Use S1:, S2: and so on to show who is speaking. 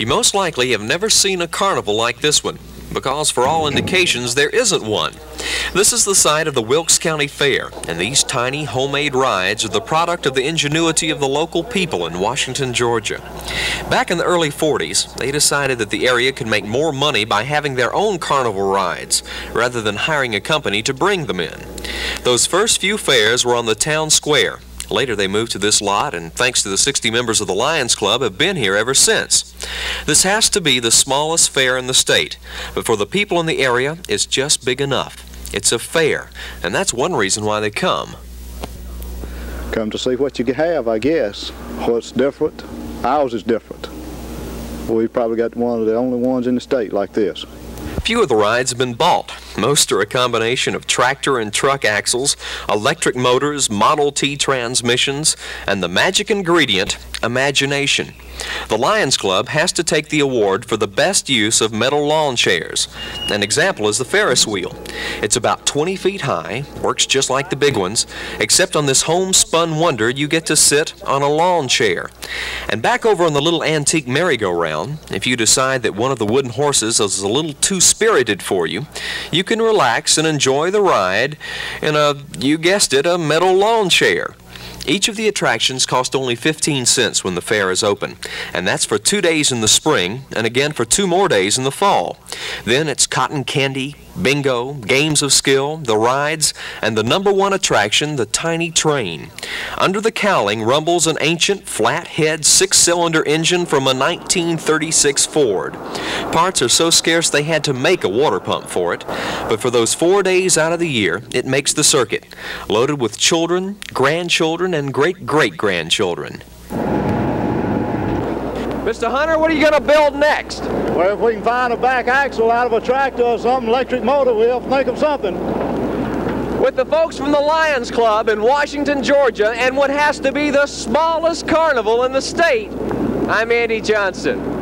S1: You most likely have never seen a carnival like this one, because for all indications there isn't one. This is the site of the Wilkes County Fair, and these tiny homemade rides are the product of the ingenuity of the local people in Washington, Georgia. Back in the early 40s, they decided that the area could make more money by having their own carnival rides, rather than hiring a company to bring them in. Those first few fairs were on the town square, Later, they moved to this lot, and thanks to the 60 members of the Lions Club, have been here ever since. This has to be the smallest fair in the state, but for the people in the area, it's just big enough. It's a fair, and that's one reason why they come.
S2: Come to see what you have, I guess. What's different? Ours is different. We've probably got one of the only ones in the state like this.
S1: Few of the rides have been bought. Most are a combination of tractor and truck axles, electric motors, Model T transmissions, and the magic ingredient, imagination. The Lions Club has to take the award for the best use of metal lawn chairs. An example is the Ferris wheel. It's about 20 feet high, works just like the big ones, except on this homespun wonder you get to sit on a lawn chair. And back over on the little antique merry-go-round, if you decide that one of the wooden horses is a little too spirited for you, you can relax and enjoy the ride in a, you guessed it, a metal lawn chair. Each of the attractions cost only 15 cents when the fair is open, and that's for two days in the spring and again for two more days in the fall. Then it's cotton candy, bingo, games of skill, the rides, and the number one attraction, the tiny train. Under the cowling rumbles an ancient flat-head six-cylinder engine from a 1936 Ford. Parts are so scarce they had to make a water pump for it, but for those four days out of the year, it makes the circuit, loaded with children, grandchildren, and great-great-grandchildren. Mr. Hunter, what are you going to build next?
S2: Well, if we can find a back axle out of a tractor or some electric motor, we'll think of something.
S1: With the folks from the Lions Club in Washington, Georgia, and what has to be the smallest carnival in the state, I'm Andy Johnston.